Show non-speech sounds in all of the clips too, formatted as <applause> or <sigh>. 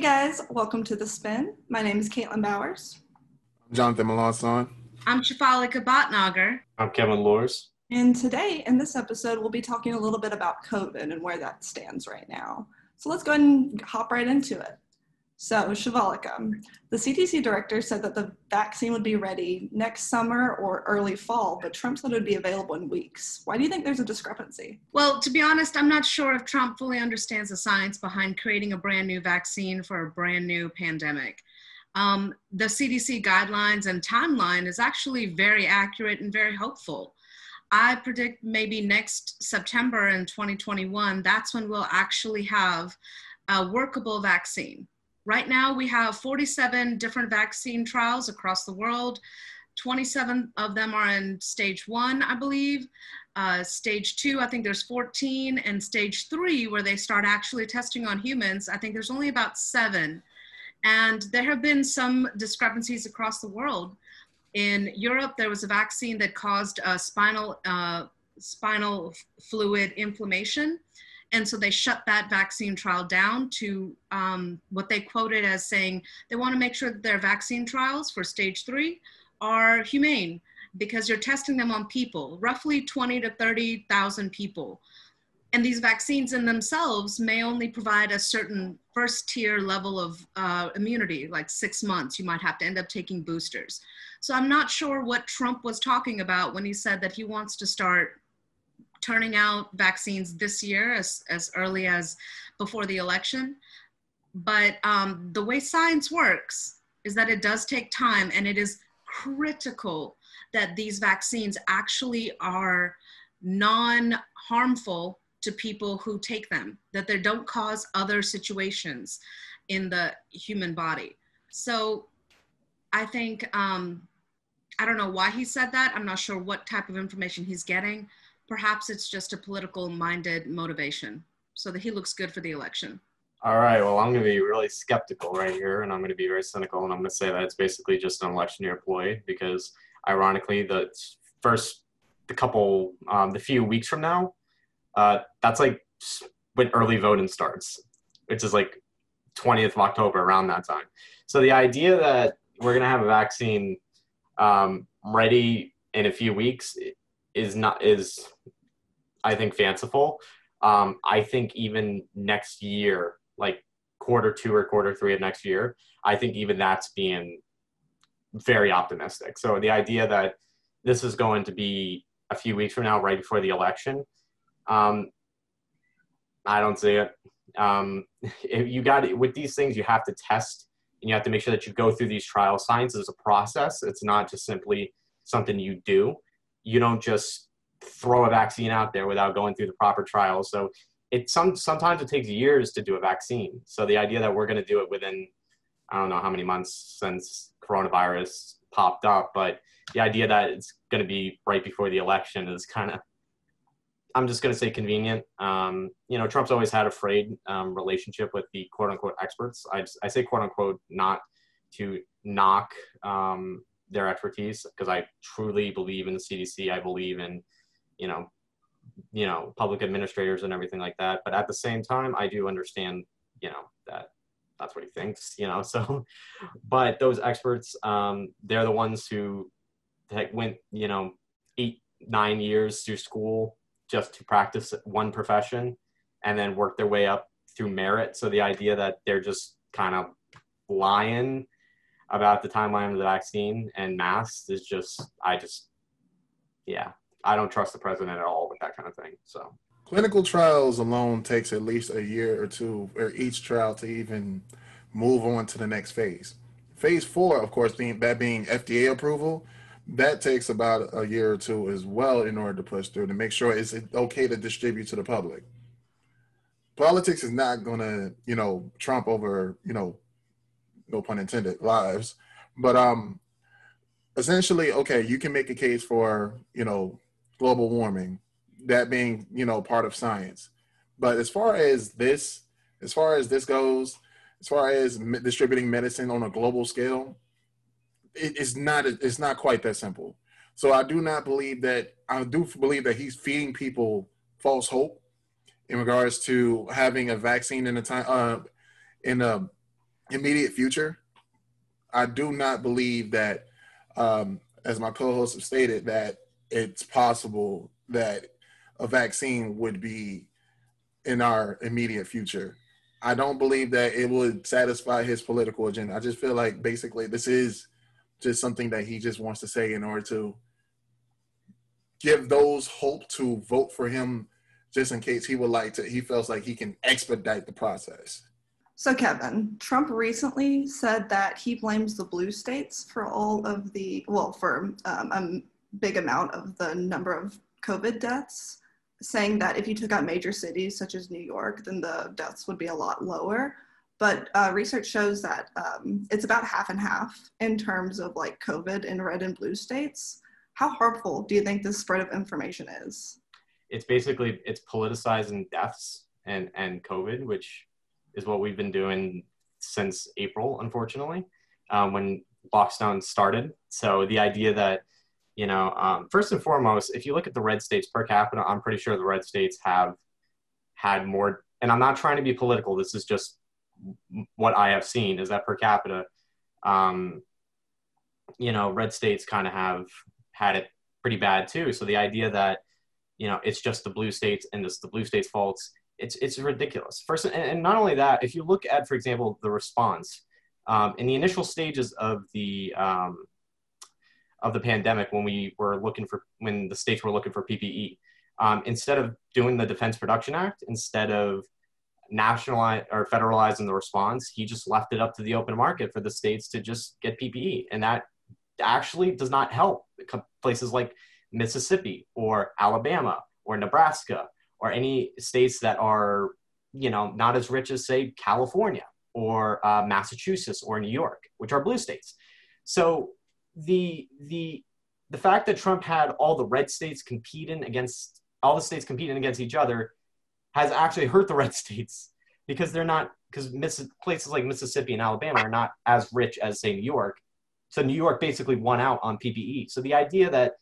Hey guys, welcome to The Spinn. My name is Caitlin Bowers. I'm Jonathan Melanson. I'm Shivalika Bhatnagar. I'm Kevin Lors. And today, in this episode, we'll be talking a little bit about COVID and where that stands right now. So let's go ahead and hop right into it. So, Shivalika, the CDC director said that the vaccine would be ready next summer or early fall, but Trump said it would be available in weeks. Why do you think there's a discrepancy? Well, to be honest, I'm not sure if Trump fully understands the science behind creating a brand new vaccine for a brand new pandemic. Um, the CDC guidelines and timeline is actually very accurate and very hopeful. I predict maybe next September in 2021, that's when we'll actually have a workable vaccine. Right now, we have 47 different vaccine trials across the world. 27 of them are in stage one, I believe. Uh, stage two, I think there's 14. And stage three, where they start actually testing on humans, I think there's only about seven. And there have been some discrepancies across the world. In Europe, there was a vaccine that caused a spinal, uh, spinal fluid inflammation and so they shut that vaccine trial down to um, what they quoted as saying they want to make sure that their vaccine trials for stage three are humane because you're testing them on people, roughly 20 to 30,000 people. And these vaccines in themselves may only provide a certain first tier level of uh, immunity, like six months. You might have to end up taking boosters. So I'm not sure what Trump was talking about when he said that he wants to start turning out vaccines this year as, as early as before the election. But um, the way science works is that it does take time and it is critical that these vaccines actually are non harmful to people who take them, that they don't cause other situations in the human body. So I think, um, I don't know why he said that. I'm not sure what type of information he's getting, perhaps it's just a political minded motivation so that he looks good for the election. All right. Well, I'm going to be really skeptical right here, and I'm going to be very cynical, and I'm going to say that it's basically just an election year ploy because, ironically, the first, the couple, um, the few weeks from now, uh, that's like when early voting starts, which is like 20th of October, around that time. So the idea that we're going to have a vaccine um, ready in a few weeks is not is I think fanciful. Um, I think even next year, like quarter two or quarter three of next year, I think even that's being very optimistic. So the idea that this is going to be a few weeks from now, right before the election, um, I don't see it. Um, <laughs> you got it with these things, you have to test and you have to make sure that you go through these trial Science is a process. It's not just simply something you do you don't just throw a vaccine out there without going through the proper trials. So it some sometimes it takes years to do a vaccine. So the idea that we're going to do it within I don't know how many months since coronavirus popped up, but the idea that it's going to be right before the election is kind of I'm just going to say convenient. Um, you know, Trump's always had a frayed um, relationship with the quote unquote experts. I, I say quote unquote not to knock um, their expertise because I truly believe in the CDC. I believe in, you know, you know, public administrators and everything like that. But at the same time, I do understand, you know, that that's what he thinks, you know. <laughs> So, but those experts, um, they're the ones who went, you know, eight, nine years through school just to practice one profession and then work their way up through merit. So the idea that they're just kind of lying about the timeline of the vaccine and masks is just I just yeah I don't trust the president at all with that kind of thing. So clinical trials alone takes at least a year or two for each trial to even move on to the next phase. Phase four, of course, being that being FDA approval, that takes about a year or two as well in order to push through to make sure it's okay to distribute to the public. Politics is not to, you know, trump over, you know, no pun intended, lives. But um, essentially, okay, you can make a case for you know global warming, that being you know part of science. But as far as this, as far as this goes, as far as distributing medicine on a global scale, it, it's not it's not quite that simple. So I do not believe that I do believe that he's feeding people false hope in regards to having a vaccine in a time uh, in a immediate future, I do not believe that, um, as my co-hosts have stated, that it's possible that a vaccine would be in our immediate future. I don't believe that it would satisfy his political agenda. I just feel like basically this is just something that he just wants to say in order to give those hope to vote for him just in case he would like to he feels like he can expedite the process so kevin trump recently said that he blames the blue states for all of the well for um, a big amount of the number of covid deaths saying that if you took out major cities such as new york then the deaths would be a lot lower but uh, research shows that um, it's about half and half in terms of like covid in red and blue states how harmful do you think this spread of information is? It's basically it's politicizing deaths and and COVID, which is what we've been doing since April, unfortunately, um, when lockdown started. So the idea that you know, um, first and foremost, if you look at the red states per capita, I'm pretty sure the red states have had more. And I'm not trying to be political. This is just what I have seen is that per capita, um, you know, red states kind of have had it pretty bad too. So the idea that you know it's just the blue states and it's the blue states' faults, it's it's ridiculous. First, and not only that, if you look at, for example, the response um, in the initial stages of the um, of the pandemic, when we were looking for when the states were looking for PPE, um, instead of doing the Defense Production Act, instead of nationalize or federalizing the response, he just left it up to the open market for the states to just get PPE, and that actually does not help places like Mississippi or Alabama or Nebraska or any states that are, you know, not as rich as say California or uh, Massachusetts or New York, which are blue states. So the the the fact that Trump had all the red states competing against all the states competing against each other has actually hurt the red <laughs> states because they're not because places like Mississippi and Alabama are not as rich as say New York, so New York basically won out on PPE. So the idea that,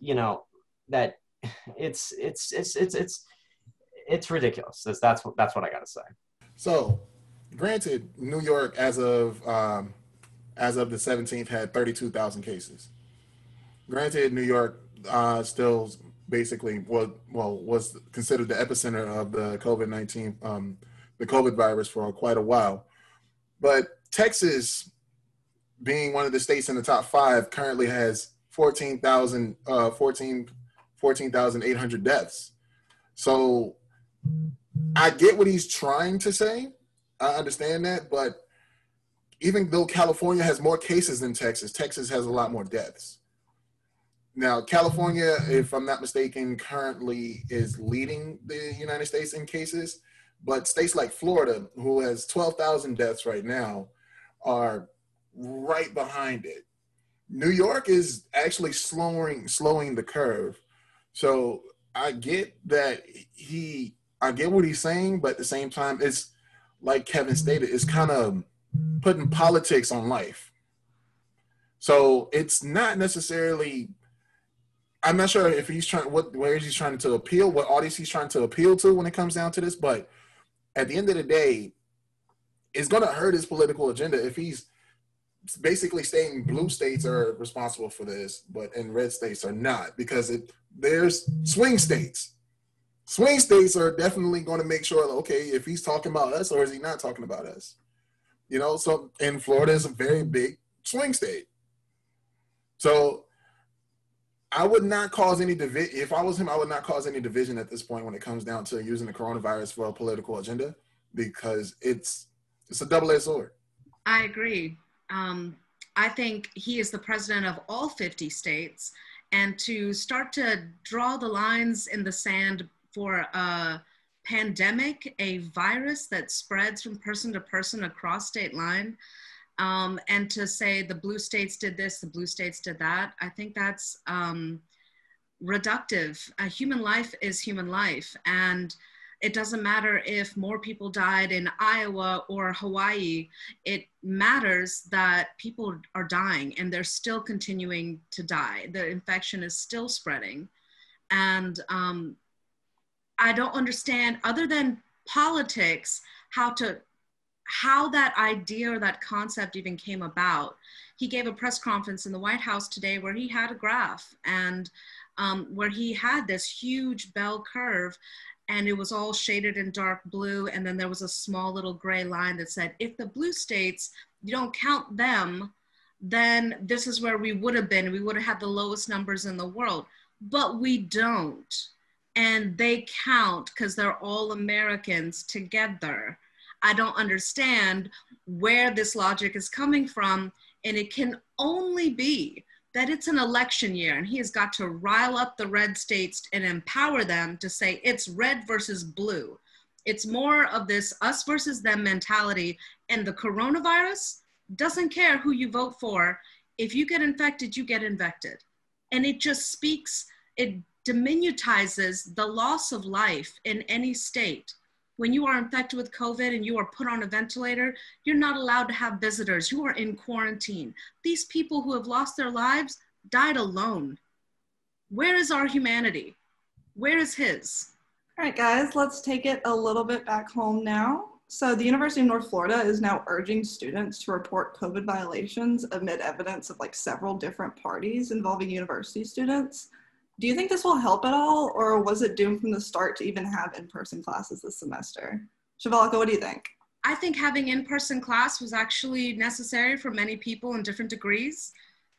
you know, that <laughs> it's it's it's it's it's it's ridiculous. That's that's what that's what I got to say. So, granted, New York as of um, as of the 17th had 32,000 cases. Granted, New York uh, still basically was well was considered the epicenter of the COVID 19 um, the COVID virus for quite a while, but Texas being one of the states in the top five, currently has 14,000, uh, 14, 14,800 deaths. So I get what he's trying to say. I understand that, but even though California has more cases than Texas, Texas has a lot more deaths. Now, California, if I'm not mistaken, currently is leading the United States in cases, but states like Florida, who has 12,000 deaths right now, are right behind it. New York is actually slowing slowing the curve. So I get that he I get what he's saying, but at the same time, it's like Kevin stated, it's kind of putting politics on life. So it's not necessarily I'm not sure if he's trying what where he's trying to appeal, what audience he's trying to appeal to when it comes down to this, but at the end of the day, it's gonna hurt his political agenda if he's basically stating blue states are responsible for this, but and red states are not because it there's swing states. Swing states are definitely going to make sure, okay, if he's talking about us or is he not talking about us? You know, so and Florida is a very big swing state. So I would not cause any division. If I was him, I would not cause any division at this point when it comes down to using the coronavirus for a political agenda because it's it's a double-edged sword. I agree um, I think he is the president of all 50 states. And to start to draw the lines in the sand for a pandemic, a virus that spreads from person to person across state line, um, and to say the blue states did this, the blue states did that, I think that's um, reductive. A human life is human life. And it doesn't matter if more people died in Iowa or Hawaii. It matters that people are dying and they're still continuing to die. The infection is still spreading. And um, I don't understand, other than politics, how to how that idea or that concept even came about. He gave a press conference in the White House today where he had a graph and um, where he had this huge bell curve and it was all shaded in dark blue. And then there was a small little gray line that said, if the blue states, you don't count them, then this is where we would have been. We would have had the lowest numbers in the world, but we don't. And they count because they're all Americans together. I don't understand where this logic is coming from. And it can only be that it's an election year and he has got to rile up the red states and empower them to say it's red versus blue. It's more of this us versus them mentality. And the coronavirus doesn't care who you vote for. If you get infected, you get infected. And it just speaks, it diminutizes the loss of life in any state. When you are infected with COVID and you are put on a ventilator, you're not allowed to have visitors. You are in quarantine. These people who have lost their lives died alone. Where is our humanity? Where is his? All right, guys, let's take it a little bit back home now. So, the University of North Florida is now urging students to report COVID violations amid evidence of like several different parties involving university students. Do you think this will help at all, or was it doomed from the start to even have in person classes this semester? Shivalika, what do you think? I think having in person class was actually necessary for many people in different degrees.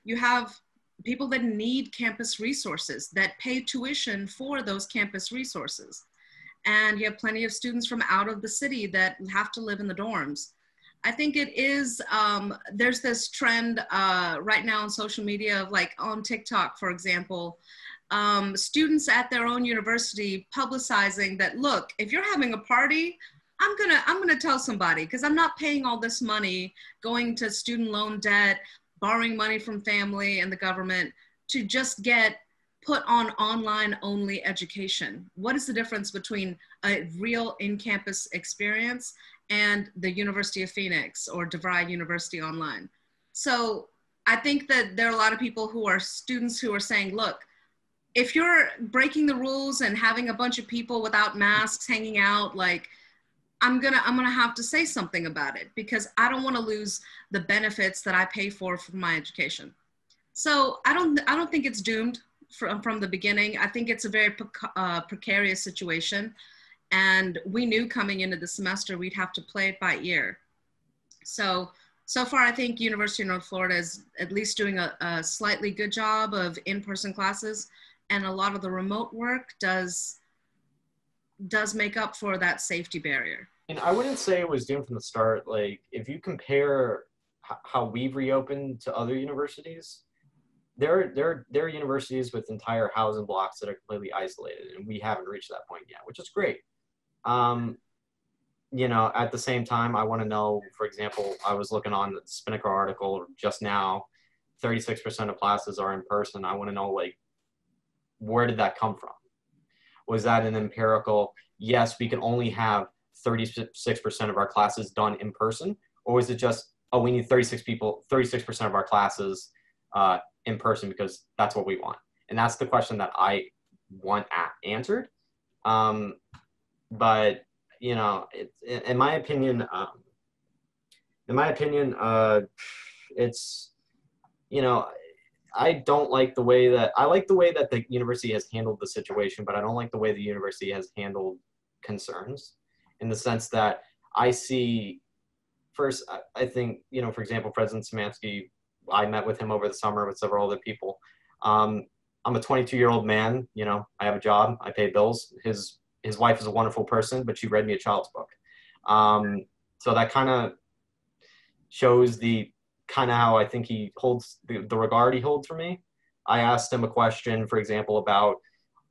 You have people that need campus resources that pay tuition for those campus resources. And you have plenty of students from out of the city that have to live in the dorms. I think it is, um, there's this trend uh, right now on social media of like on TikTok, for example, um, students at their own university publicizing that, look, if you're having a party, I'm gonna I'm gonna tell somebody because I'm not paying all this money going to student loan debt, borrowing money from family and the government to just get put on online only education. What is the difference between a real in-campus experience and the University of Phoenix or DeVry University online? So I think that there are a lot of people who are students who are saying, look, if you're breaking the rules and having a bunch of people without masks hanging out, like I'm gonna I'm gonna have to say something about it because I don't want to lose the benefits that I pay for for my education. So I don't I don't think it's doomed from from the beginning. I think it's a very uh, precarious situation, and we knew coming into the semester we'd have to play it by ear. So so far, I think University of North Florida is at least doing a, a slightly good job of in-person classes and a lot of the remote work does does make up for that safety barrier. And I wouldn't say it was doomed from the start. Like if you compare how we've reopened to other universities, there there there are universities with entire housing blocks that are completely isolated, and we haven't reached that point yet, which is great. Um, you know, at the same time, I want to know, for example, I was looking on the Spinnaker article just now. 36% of classes are in person. I want to know, like, where did that come from? Was that an empirical, yes, we can only have 36% of our classes done in person? Or was it just, oh, we need 36 people, 36% of our classes uh, in person because that's what we want? And that's the question that I want answered. Um, but, you know, it, in my opinion, um, in my opinion, uh, it's, you know, I don't like the way that I like the way that the university has handled the situation, but I don't like the way the university has handled concerns in the sense that I see first, I think, you know, for example, President Szymanski, I met with him over the summer with several other people. Um, I'm a 22 year old man, you know, I have a job, I pay bills. His, his wife is a wonderful person, but she read me a child's book. Um, so that kind of shows the kind of how I think he holds the, the regard he holds for me. I asked him a question, for example, about,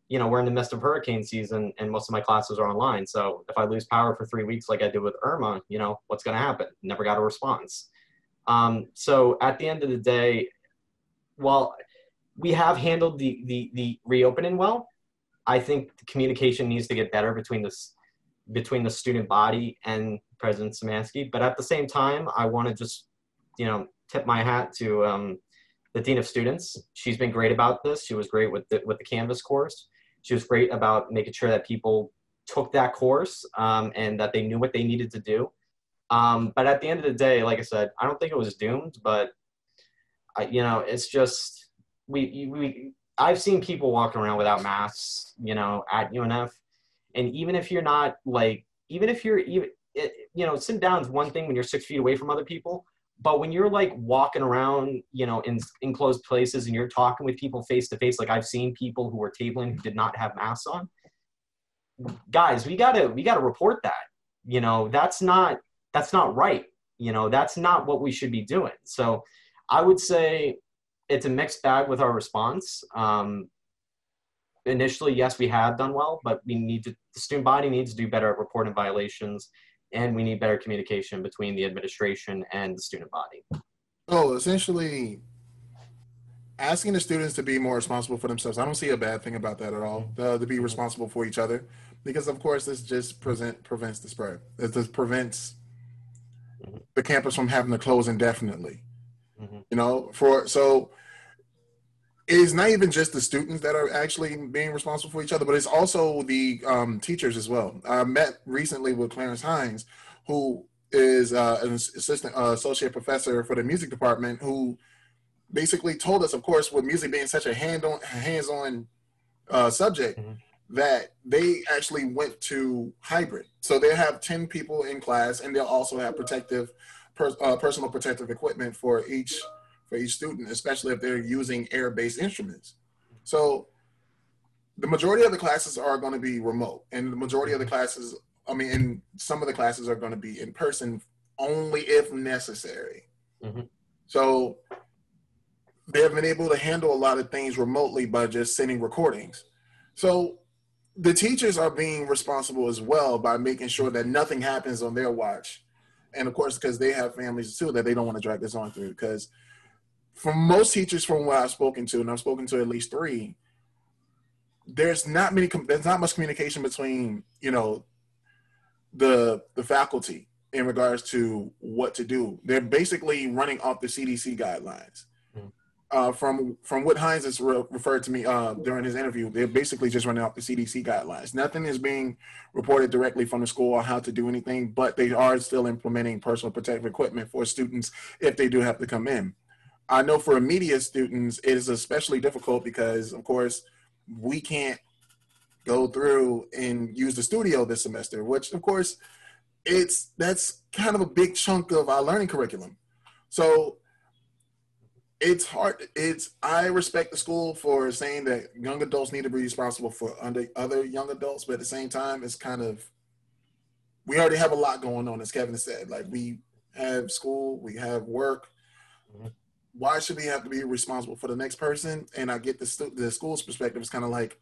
you know, we're in the midst of hurricane season and most of my classes are online. So if I lose power for three weeks, like I did with Irma, you know, what's going to happen? Never got a response. Um, so at the end of the day, while we have handled the, the, the reopening well, I think communication needs to get better between this between the student body and President Szymanski. But at the same time, I want to just you know, tip my hat to um, the dean of students. She's been great about this. She was great with the, with the Canvas course. She was great about making sure that people took that course um, and that they knew what they needed to do. Um, but at the end of the day, like I said, I don't think it was doomed, but I, you know, it's just we we I've seen people walking around without masks, you know, at UNF, and even if you're not like, even if you're even, it, you know, sitting down is one thing when you're six feet away from other people, but when you're like walking around, you know, in enclosed places and you're talking with people face to face, like I've seen people who were tabling who did not have masks on. Guys, we gotta we gotta report that. You know, that's not that's not right. You know, that's not what we should be doing. So I would say it's a mixed bag with our response. Um, initially, yes, we have done well, but we need to, the student body needs to do better at reporting violations, and we need better communication between the administration and the student body. Oh, essentially, asking the students to be more responsible for themselves. I don't see a bad thing about that at all. Uh, to be responsible for each other, because of course this just present prevents the spread. It just prevents the campus from having to close indefinitely. Mm-hmm. You know, for so it's not even just the students that are actually being responsible for each other, but it's also the um, teachers as well. I met recently with Clarence Hines, who is uh, an assistant uh, associate professor for the music department, who basically told us, of course, with music being such a hand-on, hands-on uh, subject, mm-hmm. that they actually went to hybrid. So they have ten people in class, and they'll also have protective per, uh, personal protective equipment for each for each student, especially if they're using air-based instruments. So the majority of the classes are going to be remote, and the majority of the classes, I mean, and some of the classes are going to be in person only if necessary. Mm-hmm. So they have been able to handle a lot of things remotely by just sending recordings. So the teachers are being responsible as well by making sure that nothing happens on their watch and of course because they have families too that they don't want to drag this on through because from most teachers from what i've spoken to and i've spoken to at least three there's not many there's not much communication between you know the the faculty in regards to what to do they're basically running off the cdc guidelines uh, from from what Hines has re- referred to me uh, during his interview, they're basically just running off the CDC guidelines. Nothing is being reported directly from the school on how to do anything, but they are still implementing personal protective equipment for students if they do have to come in. I know for immediate students, it is especially difficult because, of course, we can't go through and use the studio this semester, which, of course, it's that's kind of a big chunk of our learning curriculum. So it's hard. It's I respect the school for saying that young adults need to be responsible for under other young adults, but at the same time, it's kind of we already have a lot going on, as Kevin said. Like we have school, we have work. Mm-hmm. Why should we have to be responsible for the next person? And I get the stu- the school's perspective. It's kind of like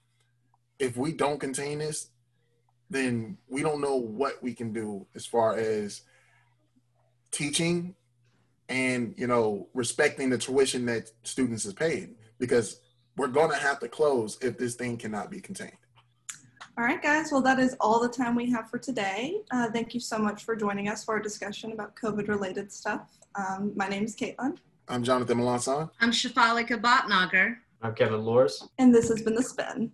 if we don't contain this, then we don't know what we can do as far as teaching and you know respecting the tuition that students is paid because we're going to have to close if this thing cannot be contained. All right guys. Well that is all the time we have for today. Uh, thank you so much for joining us for our discussion about covid related stuff. Um, my name is caitlin i'm jonathan melanson. I'm shivalika bhatnagar i'm kevin lors. And this has been the spinn